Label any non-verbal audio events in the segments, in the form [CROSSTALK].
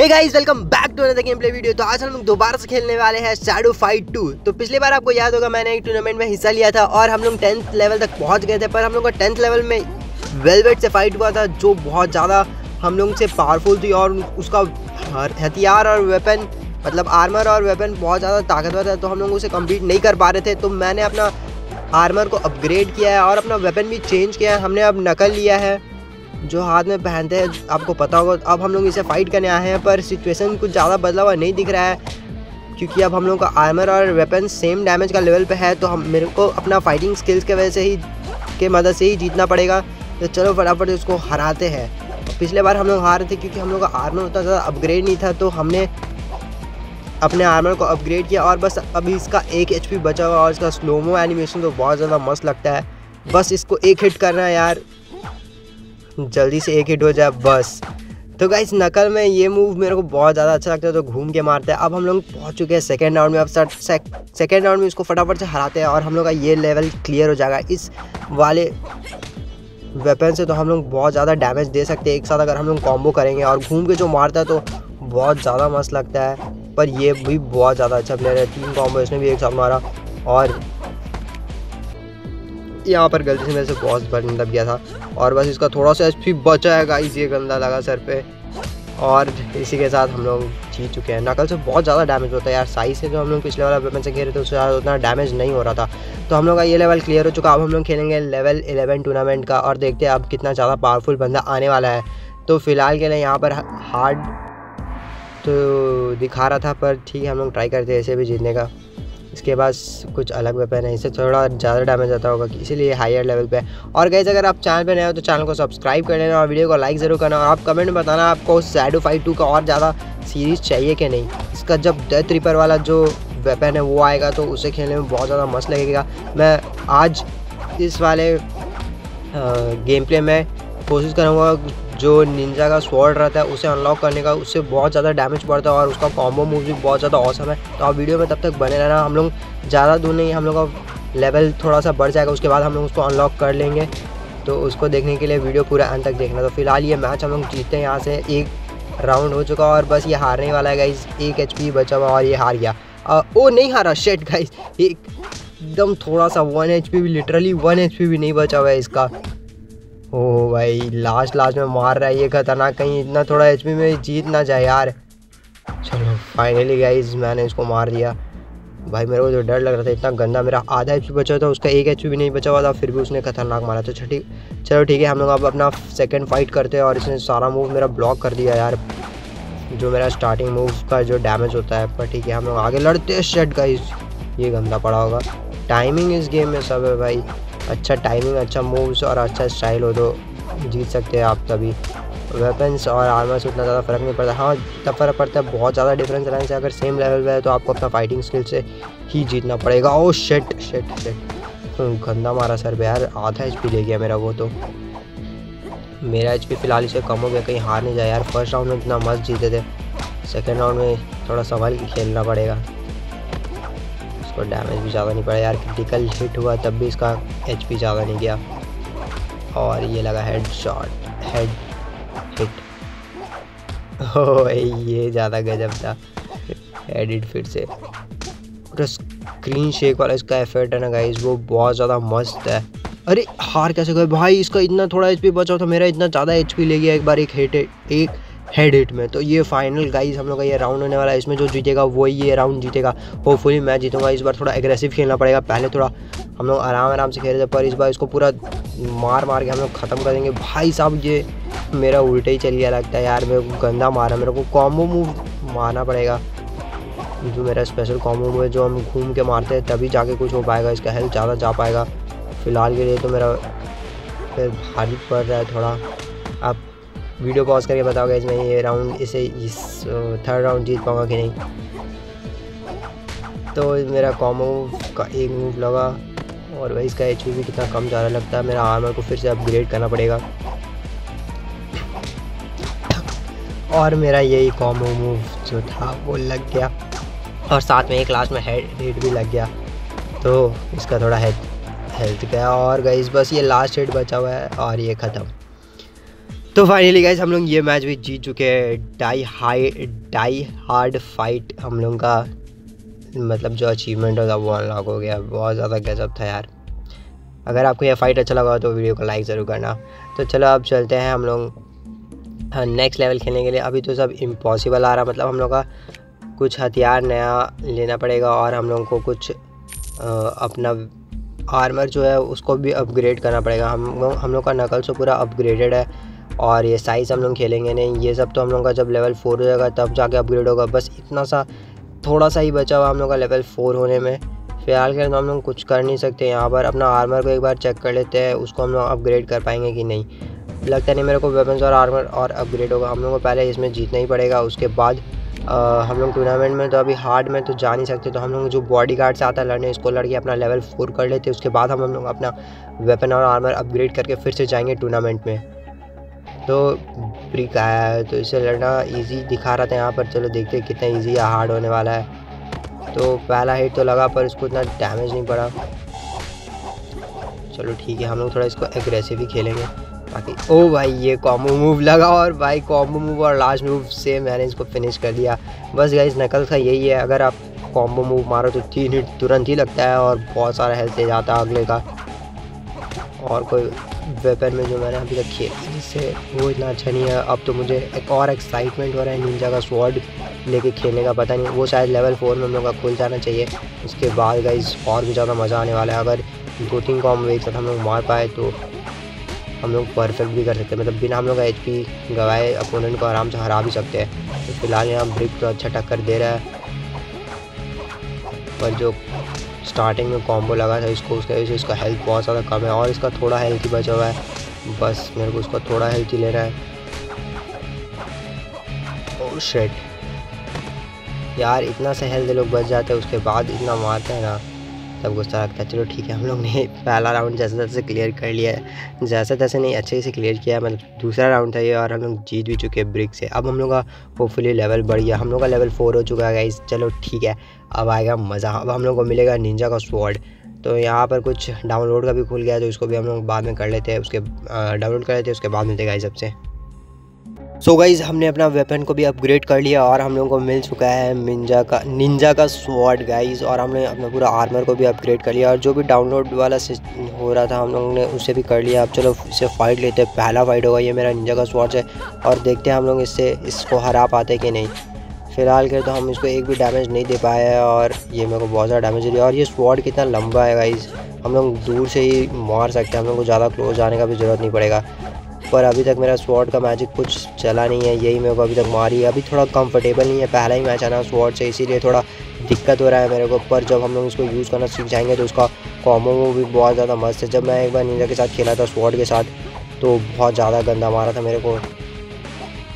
Hey guys welcome back to another game play video तो आज हम लोग दोबारा से खेलने वाले हैं शैडो फाइट टू तो पिछली बार आपको याद होगा, मैंने एक टूर्नामेंट में हिस्सा लिया था और हम लोग टेंथ लेवल तक पहुँच गए थे, पर हम लोग का टेंथ लेवल में वेलवेट से फाइट हुआ था, जो बहुत ज़्यादा हम लोग से पावरफुल थी और उसका हथियार और वेपन मतलब आर्मर और वेपन बहुत ज़्यादा ताकतवर था तो हम लोग उसे कंप्लीट नहीं कर पा रहे थे। तो मैंने अपना आर्मर को अपग्रेड किया है और अपना वेपन भी चेंज किया है। हमने अब नकल लिया है। जो हाथ में पहनते हैं, आपको पता होगा, अब हम लोग इसे फाइट करने आए हैं, पर सिचुएशन कुछ ज़्यादा बदला हुआ नहीं दिख रहा है, क्योंकि अब हम लोग का आर्मर और वेपन सेम डैमेज का लेवल पे है तो हम, मेरे को अपना फाइटिंग स्किल्स के वजह से ही, के मदद से ही जीतना पड़ेगा। तो चलो फटाफट उसको हराते हैं। पिछले बार हम लोग हार थे, क्योंकि हम लोग का आर्मर उतना ज़्यादा अपग्रेड नहीं था तो हमने अपने आर्मर को अपग्रेड किया, और बस अभी इसका एक एच बचा हुआ और इसका स्लोमो एनिमेशन तो बहुत ज़्यादा मस्त लगता है। बस इसको एक हिट करना है यार। जल्दी से एक हिट हो जाए, बस। तो गाइस नकल में ये मूव मेरे को बहुत ज़्यादा अच्छा लगता है तो घूम के मारते हैं। अब हम लोग पहुँच चुके हैं सेकेंड राउंड में। अब सेकेंड राउंड में इसको फटाफट से हराते हैं और हम लोग का ये लेवल क्लियर हो जाएगा। इस वाले वेपन से तो हम लोग बहुत ज़्यादा डैमेज दे सकते हैं। एक साथ अगर हम लोग कॉम्बो करेंगे और घूम के जो मारता है तो बहुत ज़्यादा मस्त लगता है। पर ये भी बहुत ज़्यादा अच्छा प्लेयर है। तीन कॉम्बो इसने भी एक साथ मारा और यहाँ पर गलती से मेरे से बॉस बन दब गया था। और बस इसका थोड़ा सा एच बचा है गाइस, ये गंदा लगा सर पे। और इसी के साथ हम लोग जीत चुके हैं। नकल से बहुत ज़्यादा डैमेज होता है यार। साइज़ से जो हम लोग पिछले वाला वेपन से खेल रहे थे, उससे ज़्यादा उतना डैमेज नहीं हो रहा था। तो हम लोग का ये लेवल क्लियर हो चुका। अब हम लोग खेलेंगे लेवल इलेवन टूर्नामेंट का। और देखते हैं अब कितना ज़्यादा पावरफुल बंदा आने वाला है। तो फ़िलहाल के लिए यहाँ पर हार्ड तो दिखा रहा था, पर ठीक है, हम लोग ट्राई करते हैं ऐसे भी जीतने का। इसके बाद कुछ अलग वेपन है, इससे थोड़ा ज़्यादा डैमेज आता होगा, इसीलिए हायर लेवल पे और गैस अगर आप चैनल पे नए हो तो चैनल को सब्सक्राइब कर लेना और वीडियो को लाइक ज़रूर करना और आप कमेंट में बताना आपको सैडो फाइव टू का और ज़्यादा सीरीज़ चाहिए कि नहीं। इसका जब डेथ रिपर वाला जो वेपन है, वो आएगा तो उसे खेलने में बहुत ज़्यादा मस्त लगेगा। मैं आज इस वाले गेम प्ले में कोशिश करूँगा जो निंजा का स्वॉर्ड रहता है उसे अनलॉक करने का उससे बहुत ज़्यादा डैमेज पड़ता है और उसका कॉम्बो मूव भी बहुत ज़्यादा औसम है। तो आप वीडियो में तब तक बने रहना। हम लोग ज़्यादा दूर नहीं हम लोग का लेवल थोड़ा सा बढ़ जाएगा उसके बाद हम लोग उसको अनलॉक कर लेंगे। तो उसको देखने के लिए वीडियो पूरा अंत तक देखना। तो फ़िलहाल ये मैच हम लोग जीतते हैं यहाँ से एक राउंड हो चुका और बस ये हारने वाला है गाइज़ एक एच बचा हुआ और ये हार गया। आ, ओ नहीं हारा शेट गाइज़ एकदम थोड़ा सा वन एच भी लिटरली वन एच भी नहीं बचा हुआ है इसका। ओ भाई लास्ट लास्ट में मार रहा है ये खतरनाक, कहीं इतना थोड़ा एचपी में जीत ना जाए यार। चलो फाइनली गाइज़ मैंने इसको मार दिया। भाई, मेरे को जो डर लग रहा था, इतना गंदा, मेरा आधा एचपी बचा था, उसका एक एच भी नहीं बचा हुआ था, फिर भी उसने खतरनाक मारा। तो ठीक चलो ठीक है, हम लोग अब अपना सेकंड फाइट करते हैं और इसने सारा मूव मेरा ब्लॉक कर दिया यार। जो मेरा स्टार्टिंग मूव का जो डैमेज होता है, पर ठीक है, हम लोग आगे लड़ते हैं। शर्ट का ये गंदा पड़ा होगा। टाइमिंग इस गेम में सब है भाई। अच्छा टाइमिंग अच्छा मूव्स और अच्छा स्टाइल हो तो जीत सकते हैं आप तभी वेपन्स और आर्मर से उतना ज़्यादा फ़र्क नहीं पड़ता। हाँ तब फ़र्क पड़ता है, बहुत ज़्यादा डिफरेंस रहने से अगर सेम लेवल पर है तो आपको अपना फाइटिंग स्किल से ही जीतना पड़ेगा। ओ शेट शेट शेट गंदा मारा सर पे यार, आधा एच पी ले गया मेरा वो तो। मेरा एच पी फ़िलहाल इसे कम हो गया, कहीं हार नहीं जाए यार। फ़र्स्ट राउंड में इतना मस्त जीते थे। सेकेंड राउंड में थोड़ा संभाल के खेलना पड़ेगा। उसको डैमेज भी ज़्यादा नहीं पड़ा यार। क्रिटिकल हिट हुआ तब भी इसका एच ज़्यादा नहीं गया। और ये लगा हेड शॉट हेड हिट ओ ये ज़्यादा गजब था एडिट फिर से। पूरा स्क्रीन शेक वाला इसका इफ़ेक्ट है ना गाइस वो बहुत ज़्यादा मस्त है। अरे, हार कैसे गए? भाई, इसका इतना थोड़ा एच बचा था, मेरा इतना ज़्यादा एचपी ले गया। एक बार एक हिट एक हेड हिट में। तो ये फाइनल गाइज़ हम लोग का ये राउंड होने वाला है। इसमें जो जीतेगा, वही ये राउंड जीतेगा। होपफुली मैं जीतूँगा। इस बार थोड़ा एग्रेसिव खेलना पड़ेगा। पहले थोड़ा हम लोग आराम आराम से खेल रहे थे, पर इस बार इसको पूरा मार मार के हम लोग ख़त्म कर देंगे। भाई साहब, ये मेरा उल्टा ही चल गया लगता है यार। मेरे को गंदा मारा। मेरे को कॉम्बो मूव मारना पड़ेगा। जो मेरा स्पेशल कॉम्बो मूव है, जो हम घूम के मारते हैं, तभी जाके कुछ हो पाएगा। इसका हेल्थ ज़्यादा जा पाएगा। फ़िलहाल के लिए तो मेरा फिर भारी पड़ रहा है थोड़ा। अब वीडियो पॉज करके बताओ बताओगे इसमें ये राउंड, इसे इस थर्ड राउंड जीत पाऊँगा कि नहीं? तो मेरा कॉमो का एक मूव लगा और वही इसका एच भी कितना कम ज़्यादा लगता है। मेरा आर्मर को फिर से अपग्रेड करना पड़ेगा। और मेरा यही कॉमो मूव जो था, वो लग गया। और साथ में एक लास्ट में हेड हेड भी लग गया। तो इसका थोड़ा हेल्थ हेल्थ गया। और गई बस ये लास्ट हेड बचा हुआ है और ये ख़त्म। तो फाइनली गाइज़ हम लोग ये मैच भी जीत चुके हैं। Die high die hard fight हम लोग का मतलब जो अचीवमेंट होता वो अनलॉक हो गया। बहुत ज़्यादा गजब था यार। अगर आपको यह फाइट अच्छा लगा हो तो वीडियो को लाइक ज़रूर करना। तो चलो अब चलते हैं हम लोग नेक्स्ट लेवल खेलने के लिए। अभी तो सब इम्पॉसिबल आ रहा मतलब हम लोग का कुछ हथियार नया लेना पड़ेगा और हम लोग को कुछ आ, अपना आर्मर जो है उसको भी अपग्रेड करना पड़ेगा। हम हम लोग का नकल से पूरा अपग्रेडेड है। और ये साइज़ हम लोग खेलेंगे नहीं। ये सब तो हम लोग का जब लेवल फोर हो जाएगा तब जाके अपग्रेड होगा। बस इतना सा थोड़ा सा ही बचा हुआ हम लोग का लेवल फोर होने में। फ़िलहाल के तो हम लोग कुछ कर नहीं सकते। यहाँ पर अपना आर्मर को एक बार चेक कर लेते हैं उसको हम लोग अपग्रेड कर पाएँगे कि नहीं। लगता नहीं मेरे को वेपन्स और आर्मर और अपग्रेड होगा। हम लोग को पहले इसमें जीतना ही पड़ेगा। उसके बाद आ, हम लोग टूर्नामेंट में तो अभी हार्ड में तो जा नहीं सकते। तो हम लोग जो बॉडी गार्ड से आता है लड़ने इसको लड़के अपना लेवल फोर कर लेते उसके बाद हम हम लोग अपना वेपन और आर्मर अपग्रेड करके फिर से जाएँगे टूर्नामेंट में। तो ब्रिक आया है तो इसे लड़ना इजी दिखा रहा था यहाँ पर। चलो देखते हैं कितना इजी या हार्ड होने वाला है। तो पहला हिट तो लगा, पर इसको इतना डैमेज नहीं पड़ा। चलो ठीक है, हम लोग थोड़ा इसको एग्रेसिव ही खेलेंगे। बाकी, ओ भाई, ये कॉम्बो मूव लगा और भाई कॉम्बो मूव और लास्ट मूव से मैंने इसको फिनिश कर दिया। बस गाइस नकल का यही है, अगर आप कॉम्बो मूव मारो तो तीन हिट तुरंत ही लगता है और बहुत सारा हेल्थ दे जाता है अगले का। और कोई वेपन में जो मैंने अभी तक खेला जिससे वो इतना अच्छा नहीं है। अब तो मुझे एक और एक्साइटमेंट हो रहा है निंजा का स्वॉर्ड लेके खेलने का, पता नहीं, वो शायद लेवल फोर में हम लोग का खुल जाना चाहिए। उसके बाद गाइज़ और भी ज़्यादा मज़ा आने वाला है। अगर दो तीन कॉम एक साथ हम लोग मार पाए तो हम लोग परफेक्ट भी कर सकते हैं। मतलब बिना हम लोग एच पी गवाए अपोनेंट को आराम से हरा भी सकते हैं। तो फ़िलहाल यहाँ ब्रिक तो अच्छा टक्कर दे रहा है। पर जो स्टार्टिंग में कॉम्बो लगा था इसको उसके वजह से इसका हेल्थ बहुत ज़्यादा कम है और इसका थोड़ा हेल्थ ही बचा हुआ है। बस मेरे को उसका थोड़ा हेल्थ ही लेना है। ओ oh, शेट यार इतना सा हेल्थ लोग बच जाते हैं उसके बाद इतना मारते हैं ना। तब गुस्सा लगता है। चलो ठीक है, हम लोग ने [LAUGHS] पहला राउंड जैसे तैसे क्लियर कर लिया है। जैसे तैसे नहीं, अच्छे से क्लियर किया मतलब दूसरा राउंड था ये और हम लोग जीत भी चुके हैं ब्रिक से। अब हम लोग का होपफुली लेवल बढ़ गया। हम लोग का लेवल फोर हो चुका है गाइस चलो ठीक है, अब आएगा मज़ा। अब हम लोग को मिलेगा निंजा का स्वॉर्ड तो यहाँ पर कुछ डाउनलोड का भी खुल गया तो इसको भी हम लोग बाद में कर लेते हैं। उसके डाउनलोड कर लेते हैं, उसके बाद मिलते गाइज़ सबसे सो so गाइज़ हमने अपना वेपन को भी अपग्रेड कर लिया और हम लोगों को मिल चुका है निंजा का निंजा का स्वॉर्ड गाइज़ और हमने अपना पूरा आर्मर को भी अपग्रेड कर लिया और जो भी डाउनलोड वाला हो रहा था हम लोगों ने उसे भी कर लिया। अब चलो इसे फाइट लेते हैं। पहला फाइट होगा, ये मेरा निंजा का स्वॉर्ड है और देखते हैं हम लोग इससे इसको हरा पाते कि नहीं। फ़िलहाल के तो हम इसको एक भी डैमेज नहीं दे पाए हैं और ये मेरे को बहुत ज़्यादा डैमेज दिया और ये स्वॉर्ड कितना लंबा है गाइज़ हम लोग दूर से ही मार सकते हैं, हम लोग को ज़्यादा क्लोज आने का भी ज़रूरत नहीं पड़ेगा। पर अभी तक मेरा स्वॉर्ड का मैजिक कुछ चला नहीं है, यही मेरे को अभी तक मारी है। अभी थोड़ा कंफर्टेबल नहीं है, पहला ही मैच आना स्वॉर्ड से, इसीलिए थोड़ा दिक्कत हो रहा है मेरे को। पर जब हम लोग इसको यूज़ करना सीख जाएँगे तो उसका कॉमो वो भी बहुत ज़्यादा मस्त है। जब मैं एक बार निंजा के साथ खेला था स्वॉर्ड के साथ तो बहुत ज़्यादा गंदा मारा था मेरे को।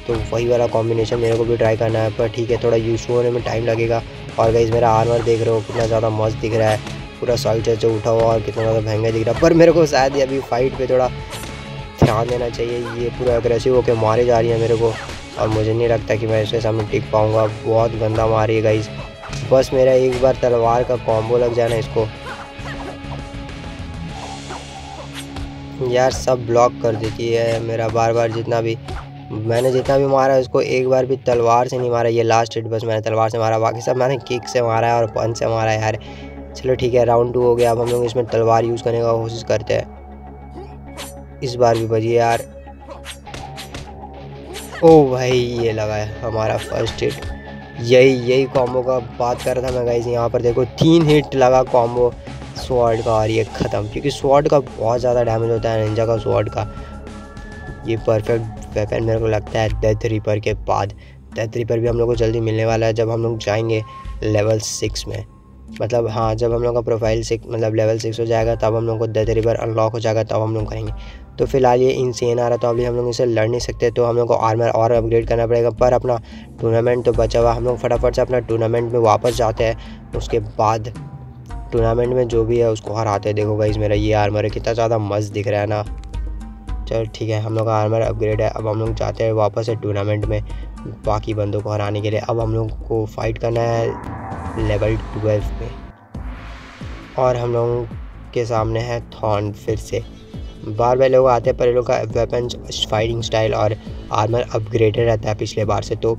तो वही वाला कॉम्बिनेशन मेरे को भी ट्राई करना है, पर ठीक है, थोड़ा यूज़ होने में टाइम लगेगा। और गई मेरा आर्मर देख रहे हो, कितना ज़्यादा मस्त दिख रहा है। पूरा साइड से उठा हुआ और कितना ज़्यादा महँगा दिख रहा है। पर मेरे को शायद अभी फाइट पे थोड़ा ध्यान देना चाहिए, ये पूरा अग्रेसिव होकर मारे जा रही है मेरे को। और मुझे नहीं लगता कि मैं इसके सामने टिक पाऊँगा। बहुत गंदा मारी है गाइस बस मेरा एक बार तलवार का कॉम्बो लग जाना इसको। यार, सब ब्लॉक कर देती है मेरा बार बार जितना भी। मैंने जितना भी मारा, उसको एक बार भी तलवार से नहीं मारा। ये लास्ट हिट बस मैंने तलवार से मारा। बाकी सब मैंने किक से मारा है और पंच से मारा है यार। चलो ठीक है राउंड टू हो गया। अब हम लोग इसमें तलवार यूज़ करने का कोशिश करते हैं। इस बार भी बजिए यार। ओ भाई, ये लगा है हमारा फ़र्स्ट हिट यही यही कॉम्बो का बात कर रहा था मैं गाइस यहाँ पर देखो, तीन हिट लगा कॉम्बो स्वॉर्ड का और ये ख़त्म, क्योंकि स्वॉर्ड का बहुत ज़्यादा डैमेज होता है निंजा का स्वॉर्ड का। ये परफेक्ट वेपन मेरे को लगता है डेथ रिपर के बाद। डेथ रिपर भी हम लोग को जल्दी मिलने वाला है जब हम लोग जाएँगे लेवल सिक्स में। मतलब हाँ जब हम लोग का प्रोफ़ाइल सिक्स मतलब लेवल सिक्स हो जाएगा, तब हम लोग को डेथ रिवर अनलॉक हो जाएगा, तब हम लोग करेंगे। तो फ़िलहाल ये इंसेन आ रहा तो अभी हम लोग इसे लड़ नहीं सकते तो हम लोग को आर्मर और अपग्रेड करना पड़ेगा, पर अपना टूर्नामेंट तो बचा हुआ हम लोग फटाफट से अपना टूर्नामेंट में वापस जाते हैं, उसके बाद टूर्नामेंट में जो भी है उसको हराते हैं। देखो गाइज़ मेरा ये आर्मर है कितना ज़्यादा मस्त दिख रहा है ना। चलो ठीक है, हम लोग का आर्मर अपग्रेड है, अब हम लोग जाते हैं वापस है टूर्नामेंट में बाकी बंदों को हराने के लिए। अब हम लोग को फाइट करना है लेवल ट्वेल्व में और हम लोगों के सामने है थॉन फिर से। बार बार लोग आते हैं, पर लोग का वेपन फाइटिंग स्टाइल और आर्मर अपग्रेडेड रहता है पिछले बार से तो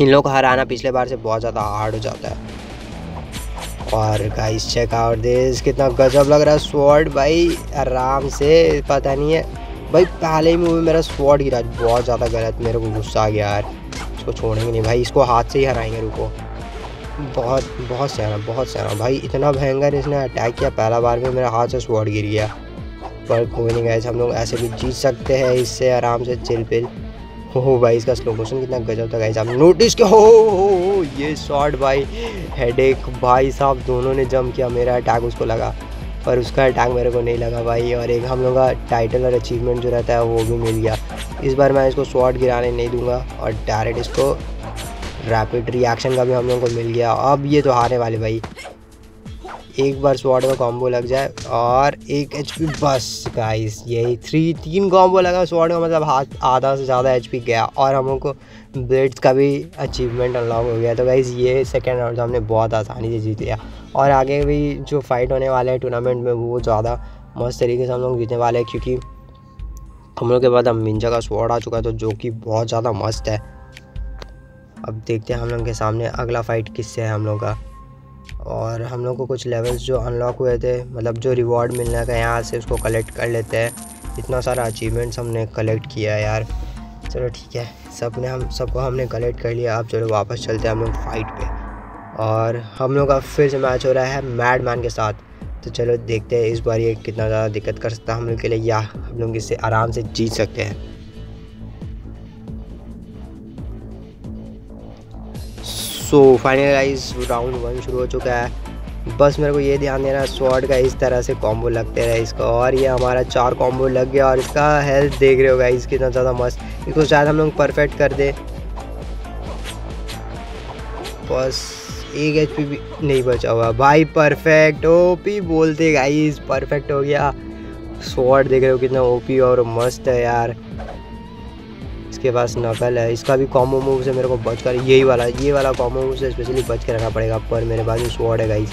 इन लोग को हराना पिछले बार से बहुत ज़्यादा हार्ड हो जाता है। और गाइस चेक आउट दिस कितना गजब लग रहा है स्वॉर्ड भाई, आराम से, पता नहीं है। भाई, पहले ही मूवी मेरा स्वॉर्ड गिरा, बहुत ज़्यादा गलत, मेरे को गुस्सा आ गया यार। इसको छोड़ेंगे नहीं भाई, इसको हाथ से ही हराएँगे, रुको। बहुत बहुत सहना बहुत सहना भाई, इतना भयंकर इसने अटैक किया, पहला बार में मेरा हाथ से स्वॉर्ड गिर गया। पर कोई नहीं गए हम लोग। ऐसे भी जीत सकते हैं इससे आराम से चिल पिल। हो भाई इसका स्लो मोशन कितना गजब था गाइस आप नोटिस हो, हो, हो ये शॉट भाई हेडेक भाई साहब दोनों ने जम किया। मेरा अटैक उसको लगा पर उसका अटैक मेरे को नहीं लगा भाई। और एक हम लोग का टाइटल और अचीवमेंट जो रहता है वो भी मिल गया। इस बार मैं इसको शॉट गिराने नहीं दूँगा और डायरेक्ट इसको रैपिड रिएक्शन का भी हम लोग को मिल गया। अब ये तो हारने वाले भाई। एक बार स्वॉर्ड का कॉम्बो लग जाए और एक एच पी बस गाइस यही थ्री तीन कॉम्बो लगा स्वाड का मतलब हाथ, आधा से ज़्यादा एच पी गया और हम लोग को ब्लेड्स का भी अचीवमेंट अनलॉक हो गया। तो गाइस ये सेकेंड राउंड हमने बहुत आसानी से जीत लिया। और आगे भी जो फाइट होने वाले हैं टूर्नामेंट में, वो ज़्यादा मस्त तरीके से हम लोग जीतने वाले हैं, क्योंकि हम लोग के बाद अब मिंजा का स्वॉर्ड आ चुका है तो जो कि बहुत ज़्यादा मस्त है। अब देखते हैं हम लोग के सामने अगला फ़ाइट किससे है हम लोग का। और हम लोग को कुछ लेवल्स जो अनलॉक हुए थे मतलब जो रिवॉर्ड मिलने का यहाँ से उसको कलेक्ट कर लेते हैं। इतना सारा अचीवमेंट्स हमने कलेक्ट किया यार। चलो ठीक है सबने हम, सबको हमने कलेक्ट कर लिया। अब चलो वापस चलते हैं हम लोग फाइट पे। और हम लोग का फिर से मैच हो रहा है मैड मैन के साथ। तो चलो देखते हैं इस बार ये कितना ज़्यादा दिक्कत कर सकता है हम लोग के लिए या हम लोग इससे आराम से जीत सकते हैं। सो फाइनलाइज राउंड वन शुरू हो चुका है। बस मेरे को ये ध्यान देना स्वॉर्ड का इस तरह से कॉम्बो लगते रहे इसका। और ये हमारा चार कॉम्बो लग गया और इसका हेल्थ देख रहे हो गाइस कितना ज़्यादा मस्त। इसको शायद हम लोग परफेक्ट कर दे। बस एक एच भी नहीं बचा हुआ। भाई परफेक्ट ओपी बोलते गाइस परफेक्ट हो गया। स्वॉर्ड देख रहे हो कितना ओपी और मस्त है यार। इसके पास नकल है। इसका भी कॉम्बो मूव से मेरे को बच कर यही वाला, ये वाला कॉम्बो मूव से स्पेशली बच के रखना पड़ेगा। पर मेरे पास जो स्वॉर्ड है गाइस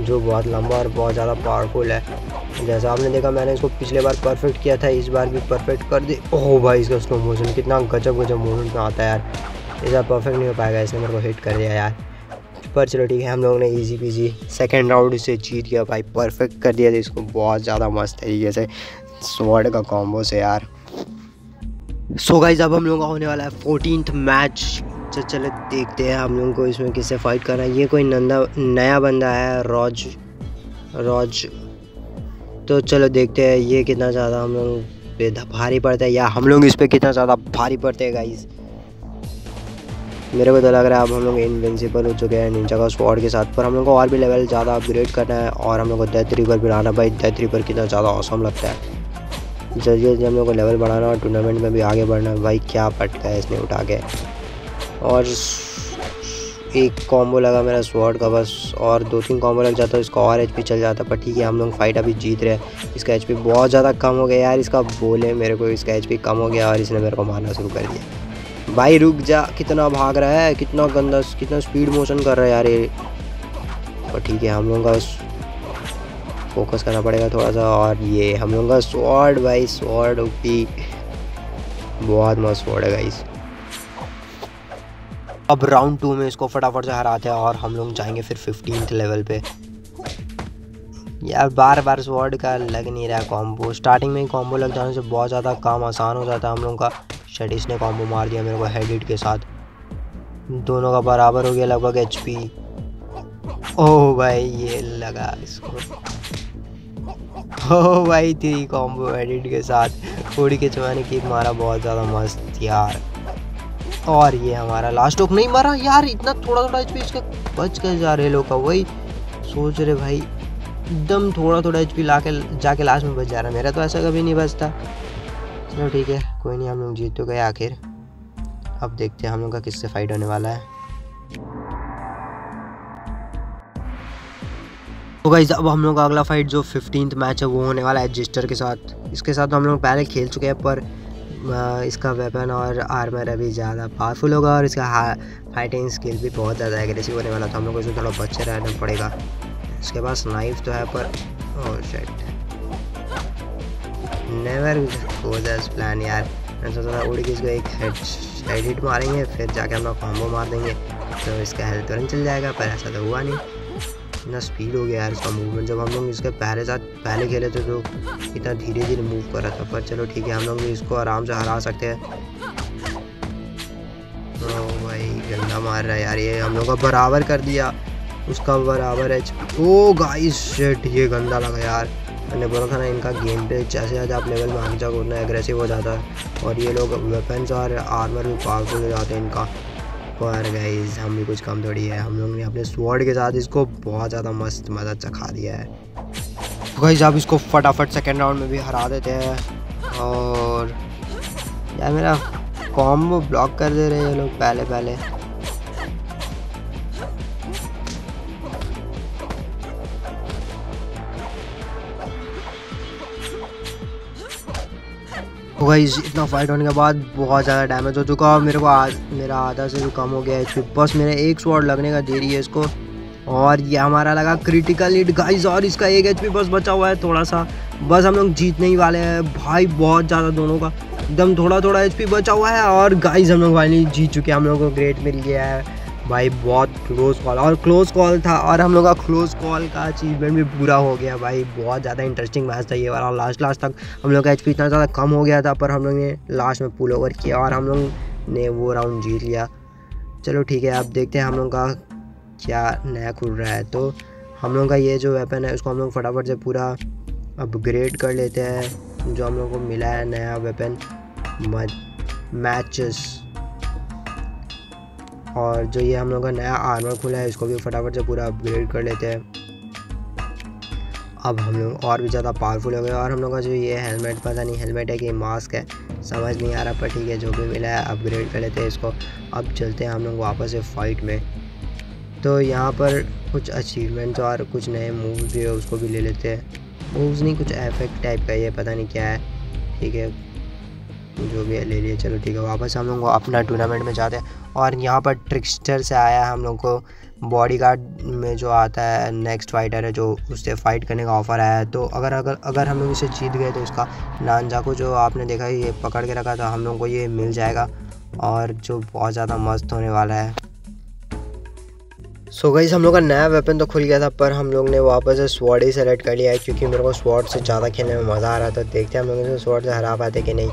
जो बहुत लंबा और बहुत ज़्यादा पावरफुल है। जैसा आपने देखा, मैंने इसको पिछले बार परफेक्ट किया था, इस बार भी परफेक्ट कर दी। ओह भाई, इसका स्लो मोशन कितना गजब गजब मूवमेंट में आता है यार। इस बार परफेक्ट नहीं हो पाएगा, इसने मेरे को हिट कर दिया यार। पर चलो ठीक है, हम लोगों ने इजी पीजी सेकेंड राउंड से जीत गया भाई। परफेक्ट कर दिया था इसको, बहुत ज़्यादा मस्त तरीके से स्वॉर्ड का कॉम्बो से यार। सो so गाइज़ अब हम लोगों का होने वाला है फोर्टीन मैच तो चलो, देखते हैं हम लोगों को इसमें किससे फाइट करना है। ये कोई नंदा, नया बंदा है रॉज रॉज तो चलो देखते हैं ये कितना ज़्यादा हम लोग पे भारी पड़ता है या हम लोग इस पर कितना ज़्यादा भारी पड़ते हैं गाइज़ मेरे को तो लग रहा है अब हम लोग इनविंसिबल हो चुके हैं निंजा का स्पॉट के साथ। पर हम लोग को और भी लेवल ज़्यादा अपग्रेड करना है और हम लोग को डेथ रिवर आना भाई डेथ रिवर कितना ज़्यादा औसम लगता है। जल्दी जल्दी हम लोग को लेवल बढ़ाना और टूर्नामेंट में भी आगे बढ़ना, भाई क्या पटका है इसने उठा के। और एक कॉम्बो लगा मेरा स्वॉर्ड का बस, और दो तीन कॉम्बो लग जाता है इसका और एच चल जाता पर ठीक है, हम लोग फाइट अभी जीत रहे हैं। इसका एचपी बहुत ज़्यादा कम हो गया यार, इसका बोले मेरे को इसका एचपी कम हो गया, और इसने मेरे को मारना शुरू कर दिया। भाई रुक जा, कितना भाग रहा है, कितना गंदा, कितना स्पीड मोशन कर रहा है यार ये। पर ठीक है, हम लोग का फोकस करना पड़ेगा थोड़ा सा और ये हम लोग का स्वॉर्ड भाई स्वॉर्ड ओपी बहुत मस्त स्वॉर्ड है गाइस अब राउंड टू में इसको फटाफट से हराते हैं और हम लोग जाएँगे फिर फिफ्टीन लेवल पे। यार बार बार स्वॉर्ड का लग नहीं रहा कॉम्बो स्टार्टिंग में ही कॉम्बो लग जाने से बहुत ज़्यादा काम आसान हो जाता है हम लोग का। शेडिस ने कॉम्बो मार दिया मेरे को हेडिट के साथ। दोनों का बराबर हो गया लगभग एच पी ओह भाई ये लगा इसको। [LAUGHS] भाई थी कॉम्बो एडिट के साथ उड़ के चुमाने की मारा बहुत ज़्यादा मस्त यार। और ये हमारा लास्ट ऑफ़ नहीं मारा। यार, इतना थोड़ा थोड़ा एच इसका बच कर जा रहे लोग का वही सोच रहे भाई, एकदम थोड़ा थोड़ा एच पी ला के जाके लास्ट में बच जा रहा मेरा तो ऐसा कभी नहीं बचता। चलो ठीक है, कोई नहीं, हम लोग जीत तो गए आखिर। अब देखते हैं हम लोग का किससे फाइट होने वाला है। तो गाइज़ अब हम लोग का अगला फाइट जो फिफ्टींथ मैच है वो होने वाला है जिस्टर के साथ। इसके साथ तो हम लोग पहले खेल चुके हैं पर इसका वेपन और आर्मर अभी ज़्यादा पावरफुल होगा और इसका फाइटिंग स्किल भी बहुत ज़्यादा एग्रेसिव होने वाला तो हम लोग को इसमें थोड़ा बच्चे रहना पड़ेगा। इसके पास नाइफ तो है पर oh, नेवर एज प्लान यार। मैं सोचा था उड़ के इसको एक हेड हेड मारेंगे फिर जाके हम लोग कॉम्बो मार देंगे। तो इसका हेल्थ तुरंत चल जाएगा पर ऐसा तो हुआ नहीं। इतना स्पीड हो गया यार इसका मूवमेंट जब हम लोग इसके पहले साथ पहले खेले थे तो इतना धीरे धीरे मूव कर रहा था, पर चलो ठीक है, हम लोग इसको आराम से हरा सकते हैं। ओ भाई, गंदा मार रहा है यार ये। हम लोग का बराबर कर दिया। उसका बराबर है। ओ गाइस शिट ये गंदा लगा यार। मैंने बोला था ना, इनका गेम पे जैसे जैसे आप लेवल में आगे जाओगे उतना एग्रेसिव हो जाता है। और ये लोग वेपन्स और आर्मर भी पावरफुल हो जाते हैं इनका। पर गाइज़ हम भी कुछ कम थोड़ी है। हम लोग ने अपने स्वॉर्ड के साथ इसको बहुत ज़्यादा मस्त मज़ा चखा दिया है। तो गाइस आप इसको फटाफट सेकेंड राउंड में भी हरा देते हैं। और यार, मेरा कॉम्बो ब्लॉक कर दे रहे हैं ये लोग पहले पहले गाइस इतना फाइट होने के बाद बहुत ज़्यादा डैमेज हो चुका और मेरे को आज मेरा आधा से भी कम हो गया है बस मेरे एक स्वॉर्ड लगने का देरी है इसको। और ये हमारा लगा क्रिटिकल हिट गाइस और इसका एक एचपी बस बचा हुआ है थोड़ा सा बस हम लोग जीतने ही वाले हैं। भाई, बहुत ज़्यादा दोनों का। एकदम थोड़ा थोड़ा एच बचा हुआ है और गाइस हम लोग फाइनली जीत चुके हैं। हम लोग को ग्रेट मिल गया है। भाई, बहुत क्लोज कॉल और क्लोज कॉल था और हम लोग का क्लोज कॉल का अचीवमेंट भी पूरा हो गया भाई। बहुत ज़्यादा इंटरेस्टिंग मैच था ये वाला। लास्ट लास्ट तक हम लोग का एचपी इतना ज़्यादा कम हो गया था, पर हम लोग ने लास्ट में पुल ओवर किया और हम लोग ने वो राउंड जीत लिया। चलो ठीक है, अब देखते हैं हम लोग का क्या नया खुल रहा है। तो हम लोग का ये जो वेपन है, उसको हम लोग फटाफट से पूरा अपग्रेड कर लेते हैं। जो हम लोग को मिला है नया वेपन मैचेस और जो ये हम लोग का नया आर्मर खुला है, इसको भी फटाफट से पूरा अपग्रेड कर लेते हैं। अब हम लोग और भी ज़्यादा पावरफुल हो गए और हम लोग का जो ये हेलमेट पता नहीं हेलमेट है कि मास्क है, समझ नहीं आ रहा, पर ठीक है, जो भी मिला है अपग्रेड कर लेते हैं इसको। अब चलते हैं हम लोग वापस से फाइट में। तो यहाँ पर कुछ अचीवमेंट्स और कुछ नए मूव भी है, उसको भी ले लेते हैं। मूव्स नहीं, कुछ एफेक्ट टाइप का ये पता नहीं क्या है। ठीक है, जो भी है, ले लिए, चलो ठीक है, वापस हम लोग अपना टूर्नामेंट में जाते हैं। और यहाँ पर ट्रिक्स्टर से आया है हम लोग को। बॉडी गार्ड में जो आता है नेक्स्ट फाइटर है, जो उससे फाइट करने का ऑफ़र आया है। तो अगर अगर अगर हम लोग इसे जीत गए तो इसका नानजा को जो आपने देखा ये पकड़ के रखा था, हम लोग को ये मिल जाएगा। और जो बहुत ज़्यादा मस्त होने वाला है। सो so गई हम लोग का नया वेपन तो खुल गया था, पर हम लोग ने वापस से स्वॉर्ड ही सेलेक्ट कर लिया है, क्योंकि मेरे को स्वॉर्ड से ज़्यादा खेलने में मज़ा आ रहा था। देखते हैं हम लोग इसे स्वॉर्ड से हरा पाते कि नहीं।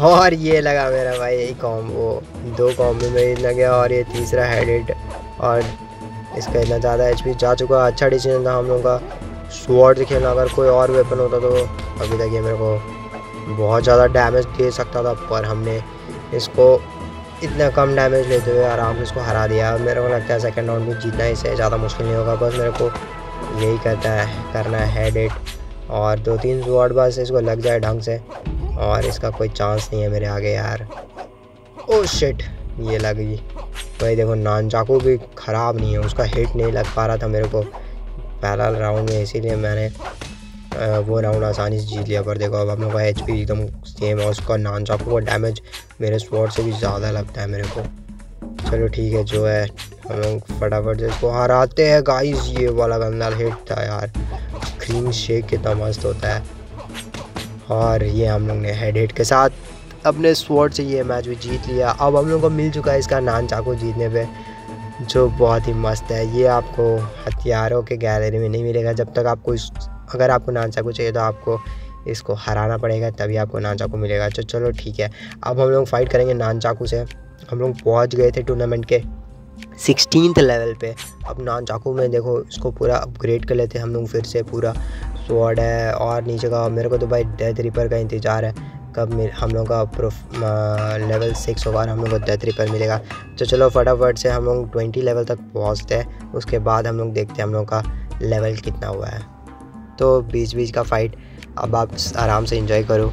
और ये लगा मेरा भाई कॉम्बो दो कॉम्बो में इतना गया और ये तीसरा हेड और इसका इतना ज़्यादा एचपी जा चुका अच्छा डिसीज़न था हम लोगों का। स्वॉर्ड खेलना, अगर कोई और वेपन होता तो अभी तक ये मेरे को बहुत ज़्यादा डैमेज दे सकता था, पर हमने इसको इतना कम डैमेज लेते हुए आराम से इसको हरा दिया। मेरे को लगता है सेकेंड राउंड में जीतना इससे ज़्यादा मुश्किल नहीं होगा, बस मेरे को यही करता है, करना है हेड और दो तीन वर्ड बस इसको लग जाए ढंग से। और इसका कोई चांस नहीं है मेरे आगे यार। ओ शिट ये लग गई। भाई देखो नान चाकू भी ख़राब नहीं है, उसका हिट नहीं लग पा रहा था मेरे को। पहला राउंड में इसीलिए मैंने वो राउंड आसानी से जीत लिया, पर देखो अब लोग का एच एकदम सेम है, उसका नान चाकू का डैमेज मेरे स्पॉट से भी ज़्यादा लगता है मेरे को। चलो ठीक है, जो है, हम लोग फटाफट से इसको हराते हैं। गाइस ये वाला गंदा हिट था यार। क्रीम शेक कितना मस्त होता है। और ये हम लोग ने हेड हेड के साथ अपने स्वॉर्ड से ये मैच भी जीत लिया। अब हम लोग को मिल चुका है इसका नान चाकू जीतने पे, जो बहुत ही मस्त है। ये आपको हथियारों के गैलरी में नहीं मिलेगा। जब तक आपको इस, अगर आपको नान चाकू चाहिए तो आपको इसको हराना पड़ेगा, तभी आपको नान चाकू मिलेगा। तो चलो ठीक है, अब हम लोग फाइट करेंगे नान चाकू से। हम लोग पहुँच गए थे टूर्नामेंट के सिक्सटीन लेवल पे। अब नान चाकू में देखो, इसको पूरा अपग्रेड कर लेते हैं हम लोग फिर से पूरा। स्वॉर्ड है और नीचे का मेरे को तो भाई डेथ रिपर का इंतज़ार है। कब हम लोग का प्रोफ लेवल सिक्स होगा हम लोग को डेथ रिपर मिलेगा। तो चलो फटाफट से हम लोग ट्वेंटी लेवल तक पहुँचते हैं। उसके बाद हम लोग देखते हैं हम लोग का लेवल कितना हुआ है। तो बीच बीच का फ़ाइट अब आप आराम से इंजॉय करो।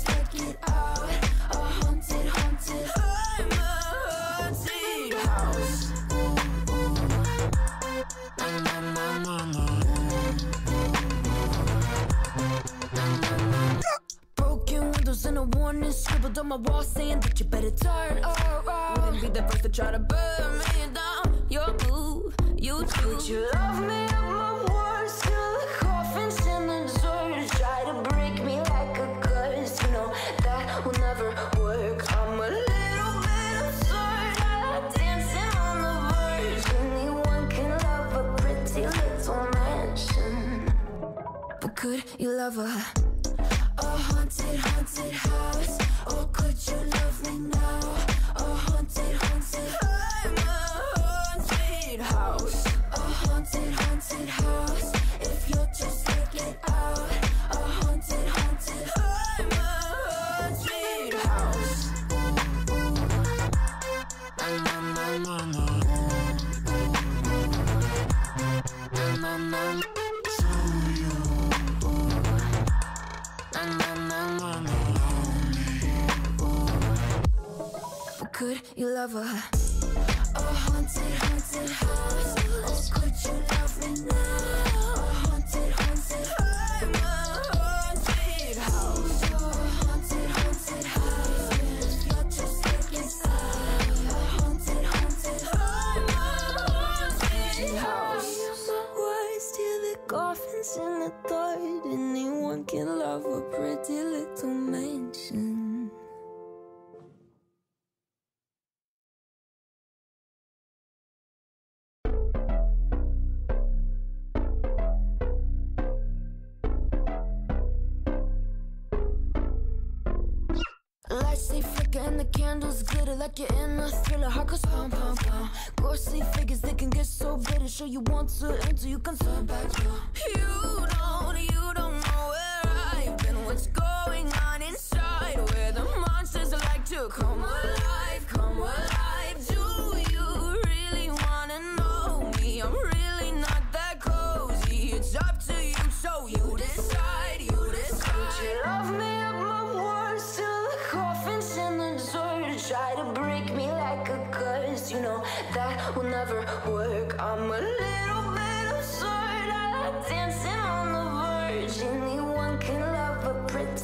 my wall saying that you better turn around. Wouldn't be the first to try to burn me down. Your move, you. Would you love me up my words till the coffin's in the dirt? Try to break me like a curse. You know that will never work. I'm a little bit absurd. I like dancing on the verge. Anyone can love a pretty little mansion, but could you love a? A haunted, haunted house. You love me now? You love a a oh, haunted, haunted house? Or oh, could you love me now? Candles glitter like you're in a thriller. Heart goes pound, pound, pound. Ghostly figures they can get so bitter. Show you want to enter, you can turn back now. You don't, you don't know where I've been. What's going on inside? Where the monsters like to come alive,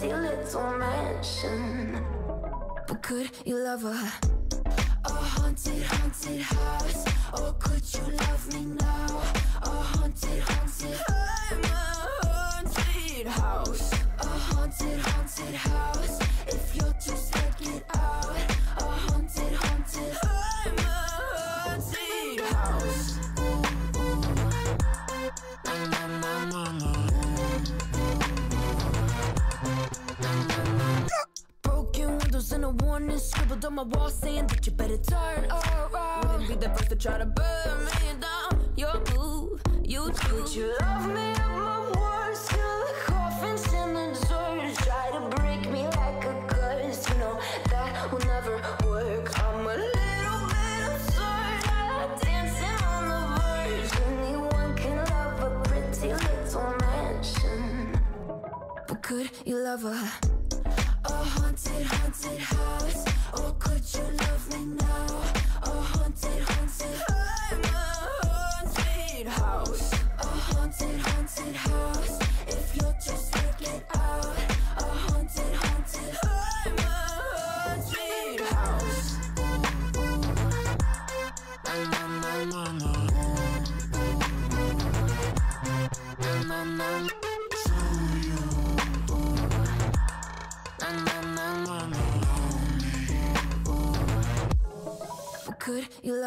a little mansion, but could you love a a haunted, haunted house? Or could you love me now? A haunted, haunted. I'm a haunted house. A haunted, haunted house. If you're too wall saying that you better turn around. Wouldn't be the first to try to burn me down. Your move, you. Would you love me up my words till the coffin's in the dirt? Try to break me like a curse, you know that will never work. I'm a little bit absurd. I like dancing on the verge. Anyone can love a pretty little mansion, but could you love a a haunted, haunted house?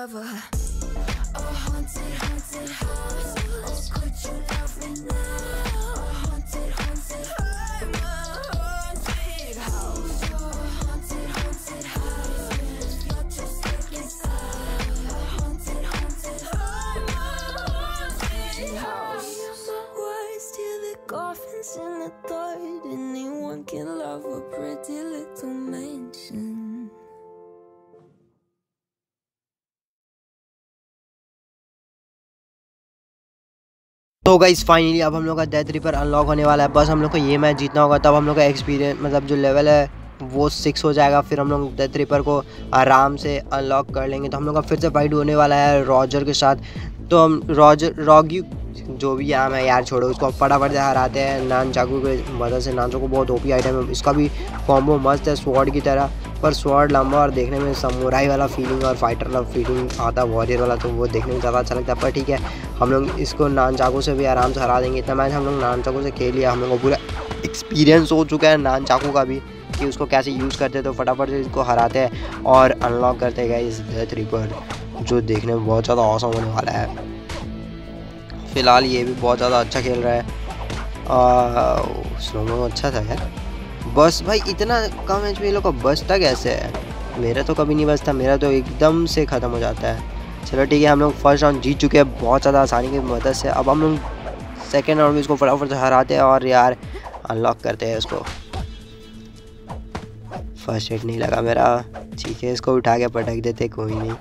голова. तो guys finally अब हम लोग का death ripper unlock होने वाला है। बस हम लोग को ये मैच जीतना होगा, तब हम लोग का एक्सपीरियंस मतलब जो लेवल है, वो सिक्स हो जाएगा। फिर हम लोग डेथ रिपर को आराम से अनलॉक कर लेंगे। तो हम लोग का फिर से फाइट होने वाला है रॉजर के साथ। तो हम रॉजर रॉगी जो भी आम है यार छोड़ो, उसको फटाफट से हराते हैं। नान चाकू के मदद से, नान चाकू बहुत ओपी आइटम है। इसका भी कॉम्बो मस्त है स्वॉर्ड की तरह। पर स्वॉर्ड लंबा और देखने में समुराई वाला फीलिंग और फाइटर वाला फीलिंग आता वॉरियर वाला तो वो देखने में ज़्यादा अच्छा लगता है। पर ठीक है, हम लोग इसको नान चाकू से भी आराम से हरा देंगे। इतना मैच हम लोग नान चाकू से खेल लिया। हम लोग को पूरा एक्सपीरियंस हो चुका है नान चाकू का भी, कि उसको कैसे यूज़ करते हैं। तो फटाफट से इसको हराते हैं और अनलॉक करते गए इस डेथ रिपर जो देखने में बहुत ज़्यादा औसम होने वाला है। फ़िलहाल ये भी बहुत ज़्यादा अच्छा खेल रहा है। स्लोमो अच्छा था यार। बस भाई, इतना कम एच पी लोग का बचता कैसे है? मेरा तो कभी नहीं बचता मेरा तो एकदम से ख़त्म हो जाता है। चलो ठीक है, हम लोग फ़र्स्ट राउंड जीत चुके हैं, बहुत ज़्यादा आसानी की मदद से। अब हम लोग सेकेंड राउंड में इसको फटाफट हराते हैं और यार अनलॉक करते हैं इसको। फ़र्स्ट एड नहीं लगा मेरा। ठीक है, इसको उठा के पटक देते, कोई नहीं।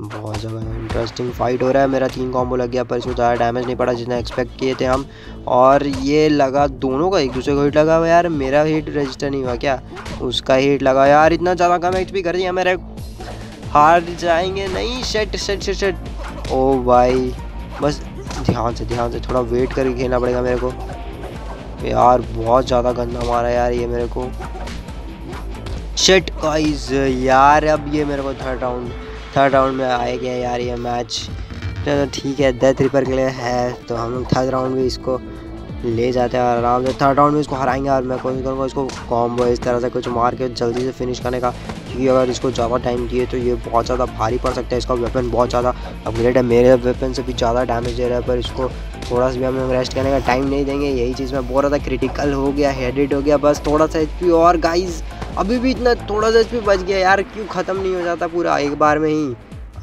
बहुत ज़्यादा इंटरेस्टिंग फाइट हो रहा है। मेरा तीन कॉम्बो लग गया, पर इसको ज़्यादा डैमेज नहीं पड़ा जितना एक्सपेक्ट किए थे हम। और ये लगा दोनों का, एक दूसरे को हिट लगा हुआ यार, मेरा हिट रजिस्टर नहीं हुआ क्या? उसका हिट लगा यार, इतना ज़्यादा कम एच कर दिया मेरे हार जाएँगे नहीं। सेट सेट सेट सेट ओ भाई, बस ध्यान से ध्यान से, थोड़ा वेट करके खेलना पड़ेगा मेरे को। यार, बहुत ज़्यादा गंदा मारा यार ये मेरे को। शेट गाइस यार, अब ये मेरे को थर्ड राउंड थर्ड राउंड में आएगा यार ये मैच चलो ठीक है डेथ रिपर के लिए है तो हम लोग थर्ड राउंड में इसको ले जाते हैं आराम से। थर्ड राउंड में इसको हराएँगे और मैं कोशिश करूँगा इसको कॉम्बो इस तरह से कुछ मार के जल्दी से फिनिश करने का, क्योंकि अगर इसको ज़्यादा टाइम दिए तो ये बहुत ज़्यादा भारी पड़ सकता है, इसका वेपन बहुत ज़्यादा अपग्रेड है। मेरे वेपन से भी ज़्यादा डैमेज दे रहा है, पर इसको थोड़ा सा भी हम रेस्ट करने का टाइम नहीं देंगे। यही चीज़ में बहुत ज़्यादा क्रिटिकल हो गया हेडेड हो गया, बस थोड़ा सा एच और गाइज़ अभी भी इतना थोड़ा सा एच बच गया यार, क्यों ख़त्म नहीं हो जाता पूरा एक बार में ही?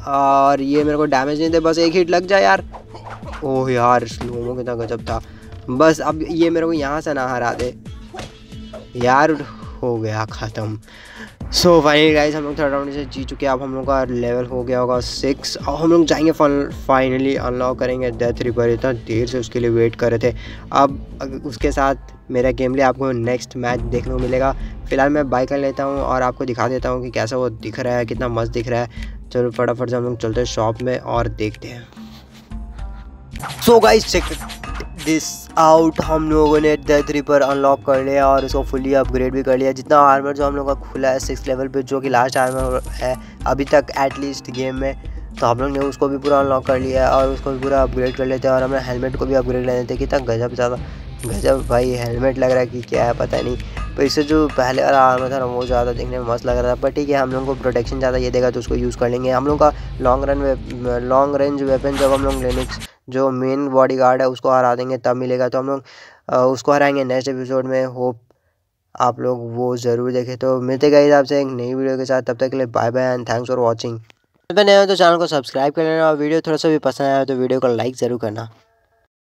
और ये मेरे को डैमेज नहीं दे, बस एक हिट लग जाए यार। ओह यार स्लोमो कितना गजब था। बस अब ये मेरे को यहाँ से ना हरा दे। यार, हो गया ख़त्म। सो फाइनली गाइस हम लोग थर्ड राउंड से जीत चुके हैं। अब हम लोग का लेवल हो गया होगा सिक्स और हम लोग जाएँगे फाइनली अनलॉक करेंगे डेथ रिपर इतना देर से उसके लिए वेट कर रहे थे। अब उसके साथ मेरा गेम लिए आपको नेक्स्ट मैच देखने को मिलेगा। फ़िलहाल मैं बाइक कर लेता हूँ और आपको दिखा देता हूँ कि कैसा वो दिख रहा है, कितना मस्त दिख रहा है। चलो फटाफट से हम लोग चलते हैं शॉप में और देखते हैं। So guys check this out हम लोगों ने डेथ रिपर अनलॉक कर लिया और इसको फुली अपग्रेड भी कर लिया। जितना आर्मर जो हम लोग का खुला है सिक्स लेवल पे, जो कि लास्ट आर्मर है, अभी तक एटलीस्ट गेम में तो हम लोग ने उसको भी पूरा अनलॉक कर लिया और उसको भी पूरा अपग्रेड कर लेते हैं और हमने हेलमेट को भी अपग्रेड ले लेते हैं। कितना गजब ज़्यादा। गजब भाई हेलमेट लग रहा है कि क्या है, पता नहीं। पर इससे जो पहले वाला आर्मर था वो ज़्यादा देखने में मस्त लग रहा था। पर ठीक है, हम लोग को प्रोटेक्शन ज़्यादा ये देगा तो उसको यूज़ कर लेंगे। हम लोग का long run long range weapon जब हम लोग लेनिक्स जो मेन बॉडी गार्ड है, उसको हरा देंगे, तब मिलेगा। तो हम लोग उसको हराएँगे नेक्स्ट एपिसोड में। होप आप लोग वो ज़रूर देखें। तो मिलते गए हिसाब से एक नई वीडियो के साथ। तब तक के लिए bye bye and thanks for watching नए हो तो चैनल को सब्सक्राइब कर लेना और वीडियो थोड़ा सा भी पसंद आया तो वीडियो को लाइक ज़रूर करना।